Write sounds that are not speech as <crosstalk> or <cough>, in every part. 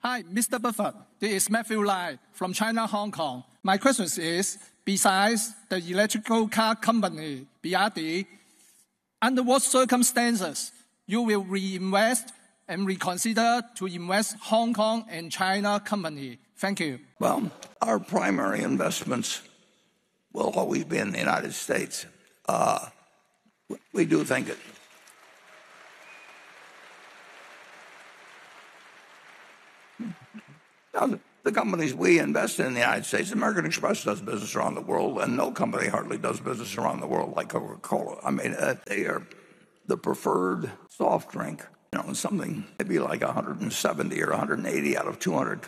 Hi, Mr. Buffett. This is Matthew Lai from China, Hong Kong. My question is, besides the electrical car company, BYD, under what circumstances you will reinvest and reconsider to invest Hong Kong and China company? Thank you. Well, our primary investments will always be in the United States. Uh, we do think The companies we invest in in the United States, American Express does business around the world, and no company hardly does business around the world like Coca-Cola. I mean, uh, they are the preferred soft drink you know, something maybe like 170 or 180 out of 200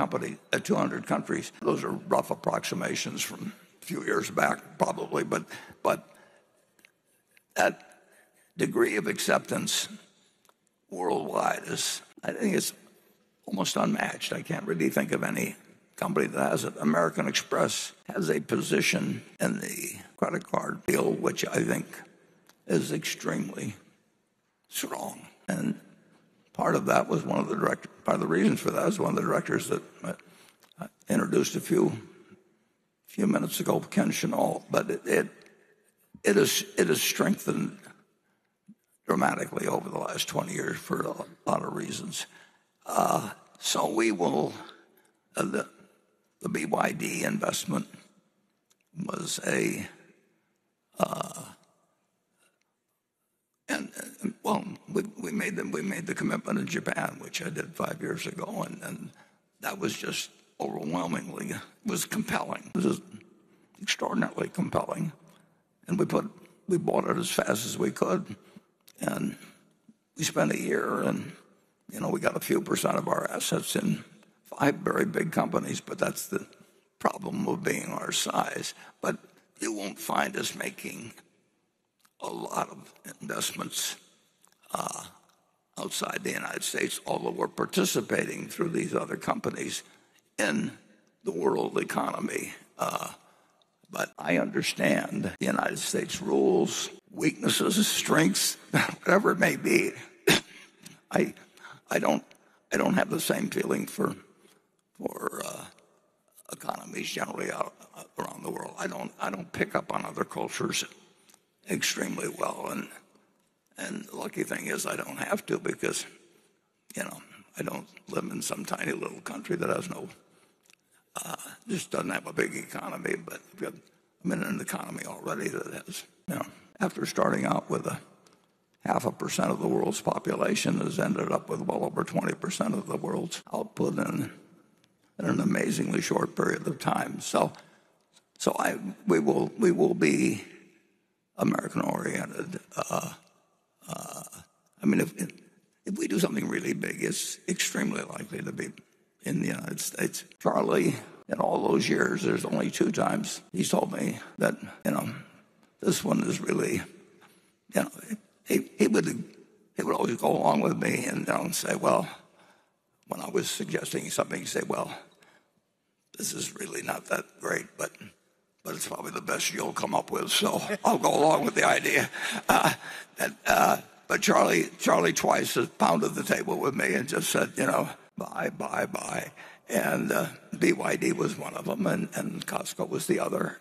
uh, countries. Those are rough approximations from a few years back, probably. But but that degree of acceptance worldwide is, I think it's almost unmatched. I can't really think of any company that has it. American Express has a position in the credit card field, which I think is extremely strong. And part of that was one of the direct, part of the reasons for that is one of the directors that I introduced a few few minutes ago, Ken Chenault. But it has strengthened dramatically over the last 20 years for a lot of reasons. Uh, We will, uh, the BYD investment was a uh, and Well, we made the we made the commitment in Japan, which I did five years ago, and that was just overwhelmingly was compelling. It was extraordinarily compelling. And we put we bought it as fast as we could, and we spent a year, and we got a few percent of our assets in five very big companies, but that's the problem of being our size. But you won't find us making a lot of investments outside the United States, although we're participating through these other companies in the world economy. Uh but I understand the United States rules, weaknesses, strengths, <laughs> whatever it may be. <coughs> I don't I don't have the same feeling for for economies generally around the world. I don't I don't pick up on other cultures extremely well. And and the lucky thing is I don't have to because you know, I don't live in some tiny little country that has no uh just doesn't have a big economy. But I'm in an economy already that has, you know after starting out with a half a percent of the world's population, has ended up with well over 20% of the world's output in an amazingly short period of time. So, so I, we will we will be American-oriented. Uh, uh, I mean, if if we do something really big, it's extremely likely to be in the United States. Charlie, in all those years, there's only two times he's told me that you know, this one is really He would he would always go along with me and um, say, well, when I was suggesting something, he'd say, "Well, this is really not that great, but but it's probably the best you'll come up with, so <laughs> I'll go along with the idea." Uh, but uh, but Charlie Charlie twice has pounded the table with me and just said, you know "Buy, buy." Buy and uh, BYD was one of them, and and Costco was the other.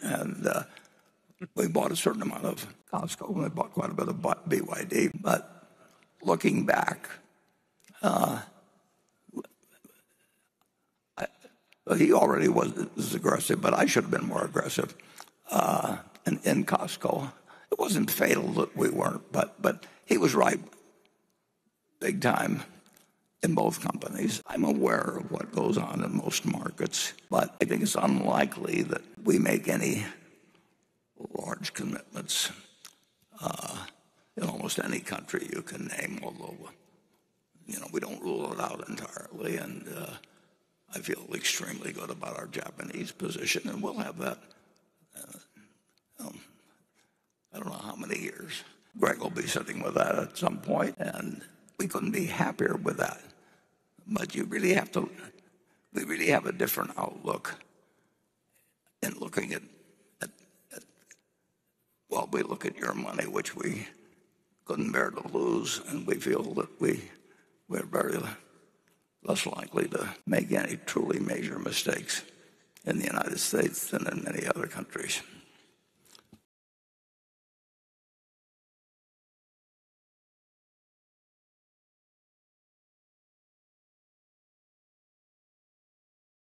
We bought a certain amount of Costco, and we bought quite a bit of BYD. But looking back, uh, he already was as aggressive, but I should have been more aggressive uh, in Costco. It wasn't fatal that we weren't, but he was right big time in both companies. I'm aware of what goes on in most markets, but I think it's unlikely that we make any large commitments uh, in almost any country you can name, although uh, you know, we don't rule it out entirely. And uh, I feel extremely good about our Japanese position, and we'll have that, uh, um, I don't know how many years. Greg will be sitting with that at some point, and we couldn't be happier with that. But you really have to, we really have a different outlook in looking at, well, we look at your money, which we couldn't bear to lose, and we feel that we, we're very less likely to make any truly major mistakes in the United States than in many other countries.